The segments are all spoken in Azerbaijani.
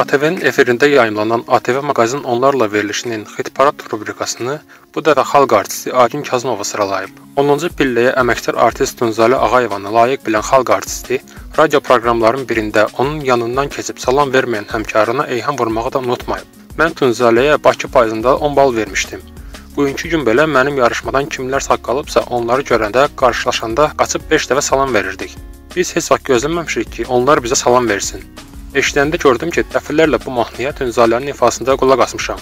ATV-nin efirində yayımlanan ATV Maqazin onlarla verilişinin Xitparat rubrikasını bu dəfə xalq artisti Agin Kazımova sıralayıb. 10-cu pilləyə əməkdar artist Tunzalə Ağayevanı layiq bilən xalq artisti radio proqramların birində onun yanından keçib salam verməyən həmkarına eyham vurmağı da unutmayıb. Mən Tunzaləyə Bakı payızında 10 bal vermişdim. Bugünkü gün belə mənim yarışmadan kimlər sağ qalıbsa, onları görəndə, qarşılaşanda qaçıb 5 dəfə salam verirdik. Biz heç vaxt gözləməmişik ki, onlar bizə salam versin. Eşidəndə gördüm ki, dəfələrlə bu mahnıya Tünzalənin ifasında qulaq asmışam.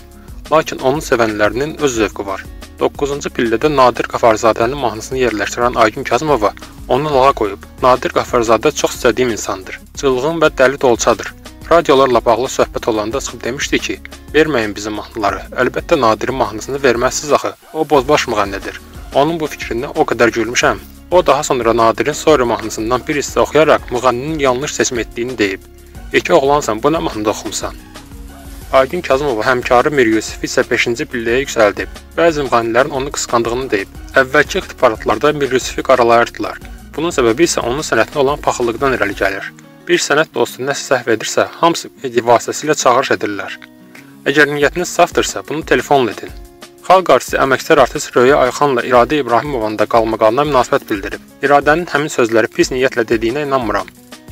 Lakin onun sevənlərinin öz zövqü var. 9-cu pillədə Nadir Qafarzadənin mahnısını yerləşdirən Aygün Kazımova onu lağa qoyub. Nadir Qafarzadə çox istədiyim insandır. Çılğın və dəli dolçadır. Radiolarla bağlı söhbət olanda çıxıb demişdi ki, verməyin bizim mahnıları. Əlbəttə Nadirin mahnısını verməzsiniz axı. O bozbaş müğənnidir. Onun bu fikrinə o qədər gülmüşəm. O daha sonra Nadirin Sorry mahnısından bir hissə oxuyaraq müğənninin yanlış seçim etdiyini deyib. Yekə oğlansan, bu nə mahnıda oxumusan? Aygün Kazımova həmkarı Mir Yusif isə 5-ci pilləyə yüksəldib. Bəzi müğənnilərin onu qısqandığını deyib. Əvvəlki ixtibaratlarda Mir Yusifi qaralayırdılar. Bunun səbəbi isə onun sənətinə olan paxıllıqdan irəli gəlir. Bir sənət dostu nəsə səhv edirsə, hamısı media vasitəsilə çağırış edirlər. Əgər niyyətiniz safdırsa, bunu telefonla edin. Xalq artisti əməkdar artist Röya Ayxanla İradə İbrahimovun da qalmaqalına münasibət bildirib. İradənin həmin sözləri pis niyyətlə dediyinə inanmıram.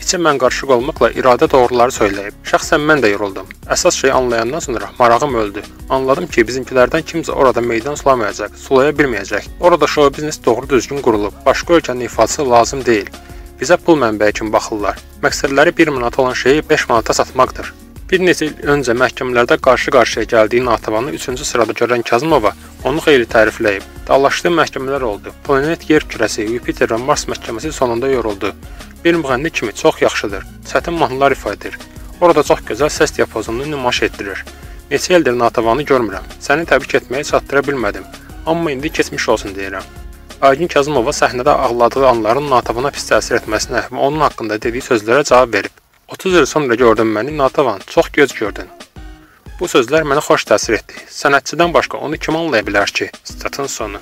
İçə mən qarışıq olmaqla iradə doğruları söyləyib. Şəxsən mən də yoruldum. Əsas şey anlayandan sonra marağım öldü. Anladım ki, bizimkilərdən kimsə orada meydan sulamayacaq, sulaya bilməyəcək. Orada show biznes doğru düzgün qurulub. Başqa ölkənin ifadəsi lazım deyil. Bizə pul mənbəyi kimi baxırlar. Məqsədləri 1 manat olan şeyi 5 manata satmaqdır. Bir neçə il öncə məhkəmələrdə qarşı-qarşıya gəldiyi Natavanı 3-cü sırada görən Kazımova onu xeyli tərifləyib. Dallaşdığı məhkəmələr oldu. Planet Yer kürəsi, Yupiter və Mars məhkəməsi sonunda yoruldu. Bir müğənni kimi çox yaxşıdır. Çətin mahnılar ifa edir. Orada çox gözəl səs diapazonunu nümayiş etdirir. Neçə ildir Natavanı görmürəm. Səni təbrik etməyə çatdıra bilmədim. Amma indi keçmiş olsun deyirəm. Aygün Kazımova səhnədə ağladığı anların Natavana pis təsir etməsinə və onun haqqında dediyi sözlərə cavab verib. 30 il sonra gördün məni Natavan, çox göz gördün. Bu sözlər mənə xoş təsir etdi. Sənətçidən başqa onu kim anlaya bilər ki? Statın sonu.